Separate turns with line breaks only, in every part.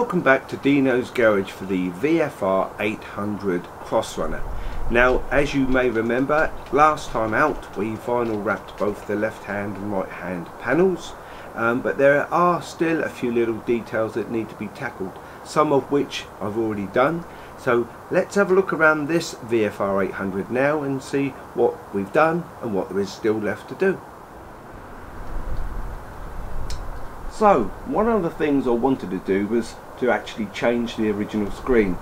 Welcome back to Deano's Garage for the VFR 800 Crossrunner. Now as you may remember last time out we vinyl wrapped both the left hand and right hand panels um, but there are still a few little details that need to be tackled some of which I've already done so let's have a look around this VFR 800 now and see what we've done and what there is still left to do. So one of the things I wanted to do was to actually change the original screen.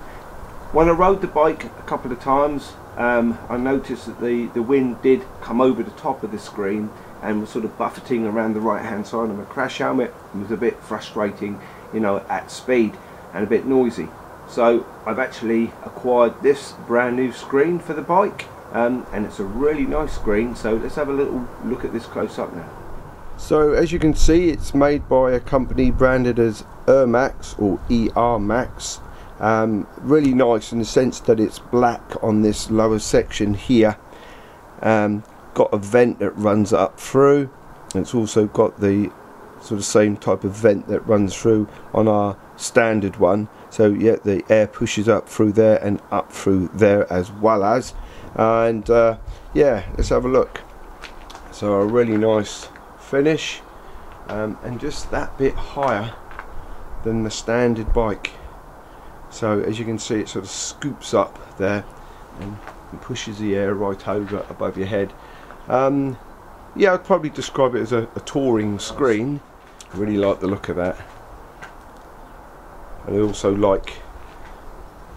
When I rode the bike a couple of times um, I noticed that the, the wind did come over the top of the screen and was sort of buffeting around the right hand side of my crash helmet it was a bit frustrating you know at speed and a bit noisy so I've actually acquired this brand new screen for the bike um, and it's a really nice screen so let's have a little look at this close up now. So as you can see it's made by a company branded as Ermax or ER Max. Um, really nice in the sense that it's black on this lower section here. Um, got a vent that runs up through. It's also got the sort of same type of vent that runs through on our standard one. So yeah the air pushes up through there and up through there as well as. And uh, yeah let's have a look. So a really nice finish um, and just that bit higher than the standard bike. So as you can see it sort of scoops up there and pushes the air right over above your head. Um, yeah I'd probably describe it as a, a touring screen. I really like the look of that. And I also like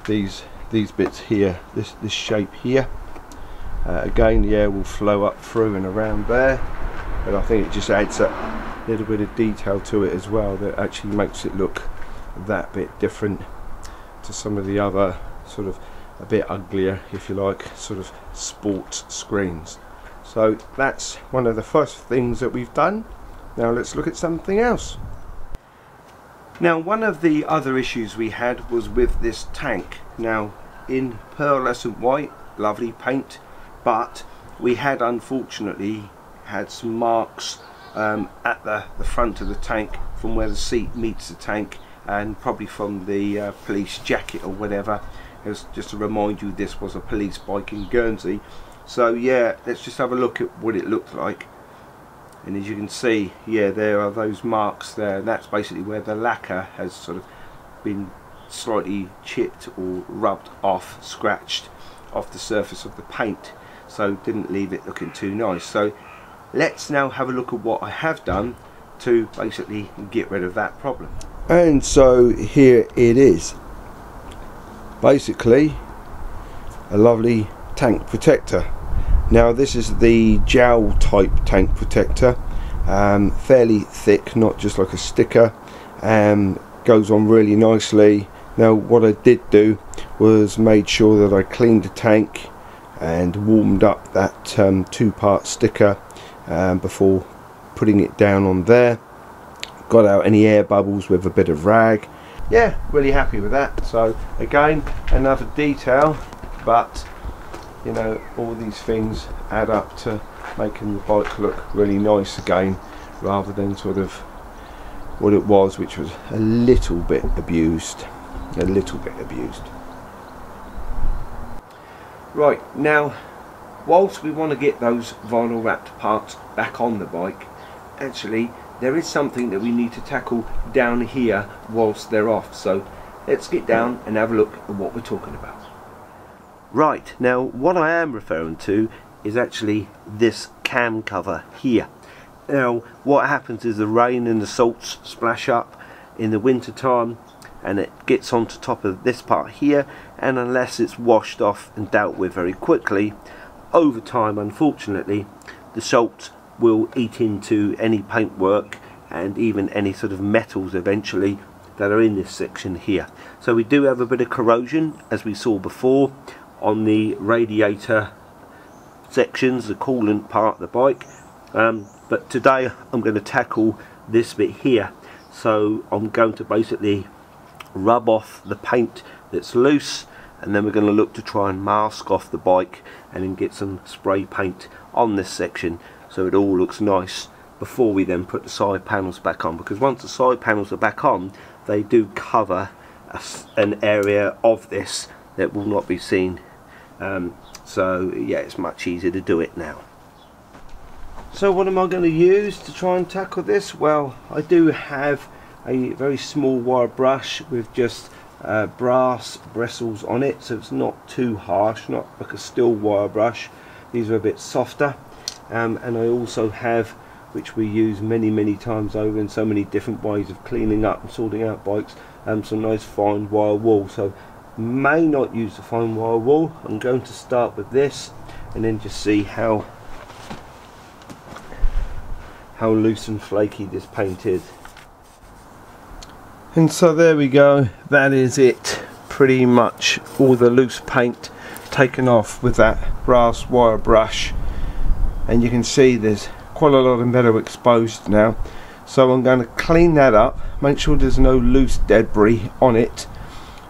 these these bits here this this shape here. Uh, again the air will flow up through and around there but I think it just adds a little bit of detail to it as well that actually makes it look that bit different to some of the other sort of a bit uglier if you like sort of sports screens. So that's one of the first things that we've done. Now let's look at something else. Now one of the other issues we had was with this tank. Now in pearlescent white, lovely paint, but we had unfortunately had some marks um, at the, the front of the tank from where the seat meets the tank and probably from the uh, police jacket or whatever. It was just to remind you this was a police bike in Guernsey. So yeah, let's just have a look at what it looked like and as you can see yeah there are those marks there that's basically where the lacquer has sort of been slightly chipped or rubbed off scratched off the surface of the paint so didn't leave it looking too nice so let's now have a look at what I have done to basically get rid of that problem. And so here it is. Basically a lovely tank protector. Now this is the jowl type tank protector, um, fairly thick, not just like a sticker, um, goes on really nicely. Now what I did do was made sure that I cleaned the tank and warmed up that um, two part sticker um, before putting it down on there. Got out any air bubbles with a bit of rag. Yeah, really happy with that. So again, another detail, but you know all these things add up to making the bike look really nice again rather than sort of what it was which was a little bit abused a little bit abused right now whilst we want to get those vinyl wrapped parts back on the bike actually there is something that we need to tackle down here whilst they're off so let's get down and have a look at what we're talking about Right, now what I am referring to is actually this cam cover here. Now what happens is the rain and the salts splash up in the winter time and it gets onto top of this part here and unless it's washed off and dealt with very quickly over time unfortunately the salt will eat into any paintwork and even any sort of metals eventually that are in this section here so we do have a bit of corrosion as we saw before on the radiator sections, the coolant part of the bike. Um, but today I'm going to tackle this bit here. So I'm going to basically rub off the paint that's loose and then we're going to look to try and mask off the bike and then get some spray paint on this section so it all looks nice before we then put the side panels back on. Because once the side panels are back on they do cover a, an area of this that will not be seen. Um, so yeah it's much easier to do it now. So what am I going to use to try and tackle this? Well I do have a very small wire brush with just uh, brass bristles on it so it's not too harsh not like a steel wire brush. These are a bit softer. Um, and I also have which we use many many times over in so many different ways of cleaning up and sorting out bikes um, some nice fine wire wool. So may not use the fine wire wool. I'm going to start with this and then just see how how loose and flaky this paint is and so there we go. That is it. Pretty much all the loose paint taken off with that brass wire brush. And you can see there's quite a lot of metal exposed now. So I'm going to clean that up make sure there's no loose debris on it.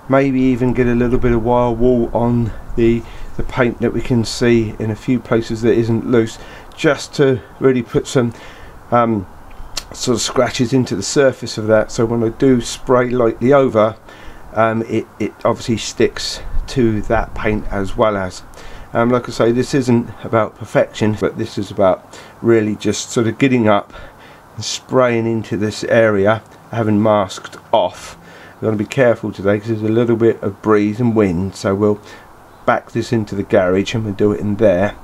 Maybe even get a little bit of wire wool on the the paint that we can see in a few places that isn't loose just to really put some um, sort of scratches into the surface of that. So when I do spray lightly over um, it, it obviously sticks to that paint as well as um, like I say this isn't about perfection but this is about really just sort of getting up and spraying into this area having masked off. I'm going to be careful today because there's a little bit of breeze and wind so we'll back this into the garage and we'll do it in there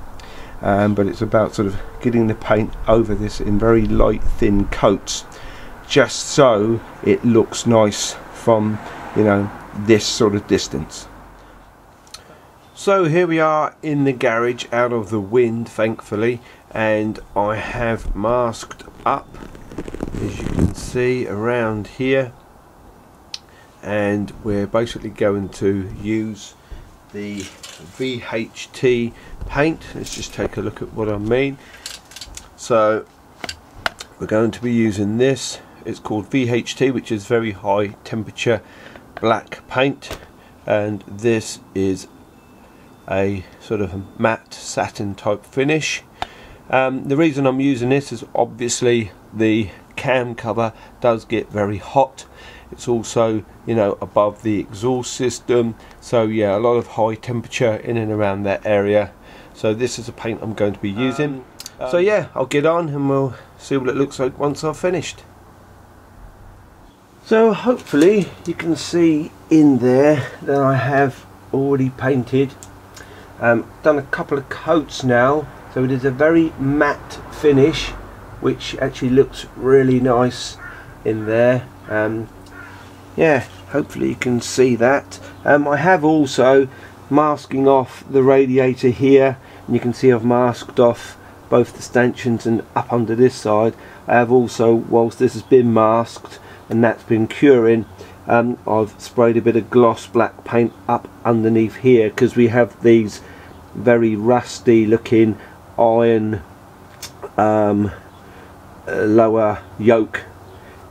um, but it's about sort of getting the paint over this in very light thin coats just so it looks nice from you know this sort of distance. So here we are in the garage out of the wind thankfully and I have masked up as you can see around here. And we're basically going to use the VHT paint. Let's just take a look at what I mean. So we're going to be using this. It's called VHT which is very high temperature black paint. And this is a sort of matte satin type finish. Um, the reason I'm using this is obviously the cam cover does get very hot it's also you know above the exhaust system. So yeah a lot of high temperature in and around that area. So this is a paint I'm going to be using. Um, um, so yeah I'll get on and we'll see what it looks like once I've finished. So hopefully you can see in there that I have already painted. Um, done a couple of coats now. So it is a very matte finish which actually looks really nice in there. Um, yeah hopefully you can see that. Um, I have also masking off the radiator here and you can see I've masked off both the stanchions and up under this side. I have also whilst this has been masked and that's been curing um, I've sprayed a bit of gloss black paint up underneath here because we have these very rusty looking iron um, uh, lower yoke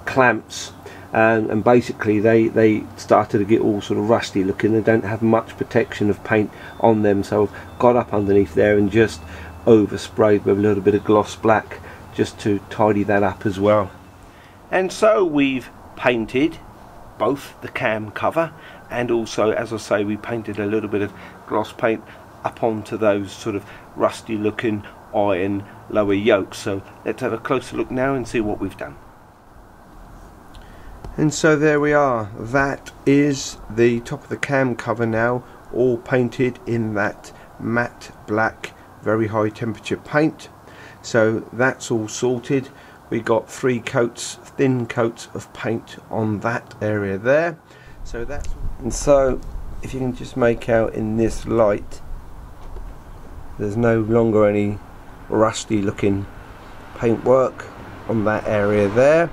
clamps and, and basically they they started to get all sort of rusty looking. They don't have much protection of paint on them so I've got up underneath there and just oversprayed with a little bit of gloss black just to tidy that up as well. And so we've painted both the cam cover and also as I say we painted a little bit of gloss paint up onto those sort of rusty looking iron lower yokes. So let's have a closer look now and see what we've done and so there we are. That is the top of the cam cover now all painted in that matte black very high temperature paint. So that's all sorted. We got three coats thin coats of paint on that area there. So that's and so if you can just make out in this light there's no longer any rusty looking paintwork on that area there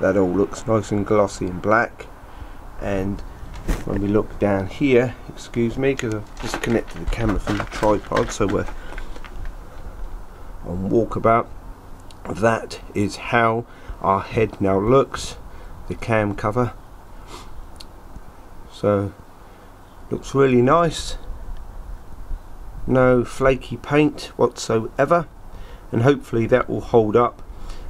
that all looks nice and glossy and black. And when we look down here excuse me because I've disconnected the camera from the tripod so we're on walkabout. That is how our head now looks the cam cover. So looks really nice. No flaky paint whatsoever. And hopefully that will hold up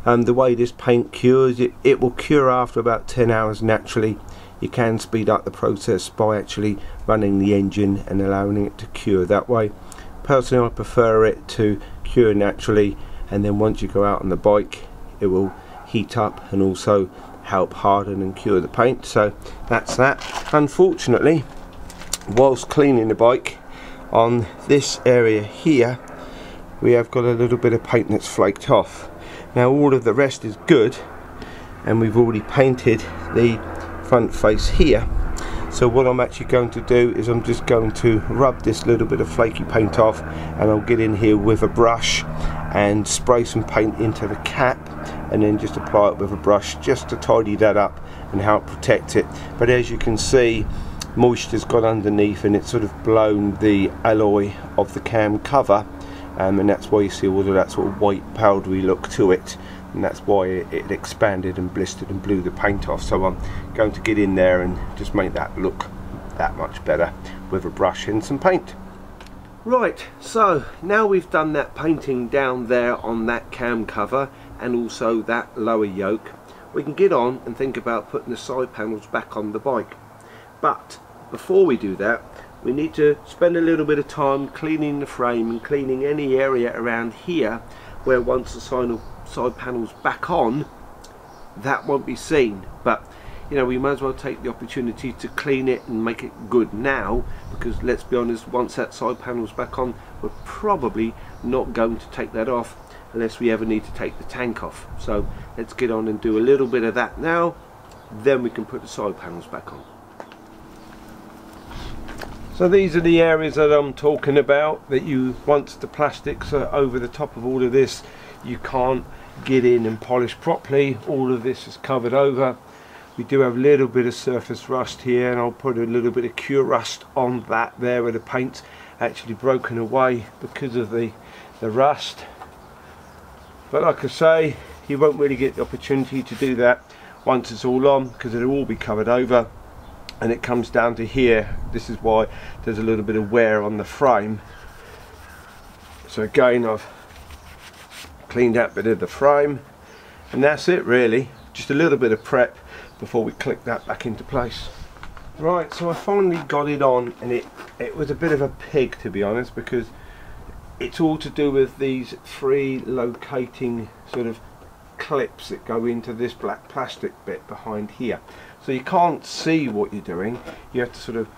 um, the way this paint cures it, it will cure after about 10 hours naturally. You can speed up the process by actually running the engine and allowing it to cure that way. Personally I prefer it to cure naturally and then once you go out on the bike it will heat up and also help harden and cure the paint. So that's that. Unfortunately whilst cleaning the bike on this area here we have got a little bit of paint that's flaked off now all of the rest is good and we've already painted the front face here. So what I'm actually going to do is I'm just going to rub this little bit of flaky paint off and I'll get in here with a brush and spray some paint into the cap and then just apply it with a brush just to tidy that up and help protect it. But as you can see moisture's got underneath and it's sort of blown the alloy of the cam cover um, and that's why you see all of that sort of white powdery look to it. And that's why it, it, expanded and blistered and blew the paint off. So I'm going to get in there and just make that look that much better with a brush and some paint. Right so now we've done that painting down there on that cam cover and also that lower yoke we can get on and think about putting the side panels back on the bike. But before we do that we need to spend a little bit of time cleaning the frame and cleaning any area around here where once the side, panels back on that won't be seen. But you know we might as well take the opportunity to clean it and make it good now because let's be honest once that side panel's back on we're probably not going to take that off unless we ever need to take the tank off. So let's get on and do a little bit of that now then we can put the side panels back on so these are the areas that I'm talking about that you once the plastics are over the top of all of this you can't get in and polish properly. All of this is covered over. We do have a little bit of surface rust here and I'll put a little bit of Kurust on that there where the paint's actually broken away because of the the rust. But like I say you won't really get the opportunity to do that once it's all on because it'll all be covered over and it comes down to here. This is why there's a little bit of wear on the frame. So again I've cleaned out bit of the frame and that's it really. Just a little bit of prep before we click that back into place. Right so I finally got it on and it it was a bit of a pig to be honest because it's all to do with these three locating sort of clips that go into this black plastic bit behind here. So you can't see what you're doing. You have to sort of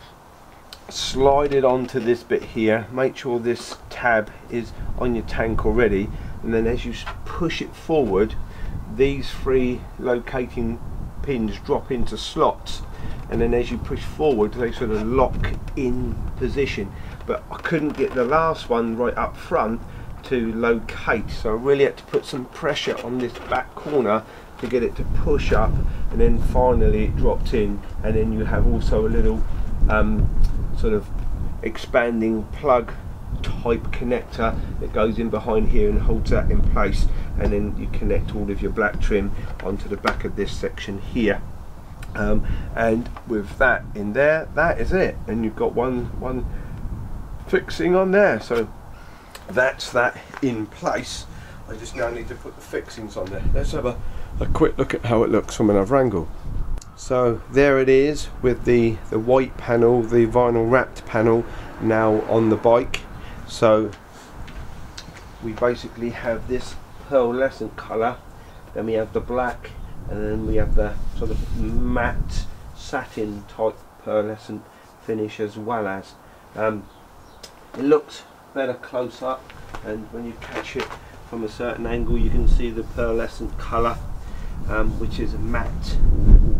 slide it onto this bit here. Make sure this tab is on your tank already. And then as you push it forward these three locating pins drop into slots. And then as you push forward they sort of lock in position. But I couldn't get the last one right up front to locate. So I really had to put some pressure on this back corner to get it to push up and then finally it dropped in. And then you have also a little um, sort of expanding plug type connector that goes in behind here and holds that in place. And then you connect all of your black trim onto the back of this section here. Um, and with that in there that is it. And you've got one one fixing on there. So that's that in place. I just now need to put the fixings on there. Let's have a, a quick look at how it looks from another angle. So there it is with the the white panel the vinyl wrapped panel now on the bike. So we basically have this pearlescent colour then we have the black and then we have the sort of matte satin type pearlescent finish as well as um, it looks better close up and when you catch it from a certain angle you can see the pearlescent colour um, which is a matte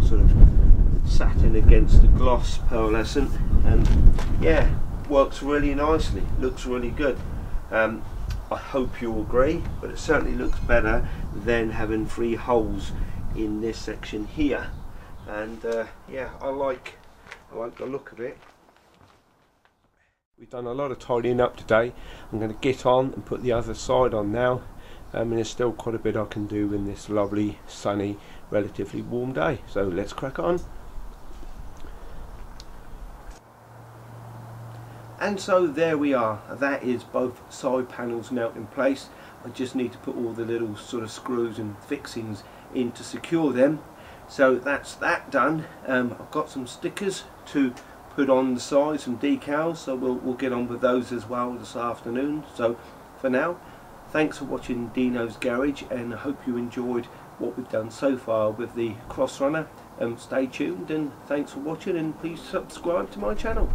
sort of satin against the gloss pearlescent and yeah works really nicely looks really good. Um, I hope you agree but it certainly looks better than having three holes in this section here. And uh, yeah I like I like the look of it We've done a lot of tidying up today. I'm going to get on and put the other side on now. Um, and there's still quite a bit I can do in this lovely, sunny, relatively warm day. So let's crack on. And so there we are. That is both side panels now in place. I just need to put all the little sort of screws and fixings in to secure them so that's that done um, I've got some stickers to put on the side some decals so we'll, we'll get on with those as well this afternoon. So for now thanks for watching Deano's Garage and I hope you enjoyed what we've done so far with the Crossrunner. Um, stay tuned and thanks for watching and please subscribe to my channel